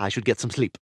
I should get some sleep.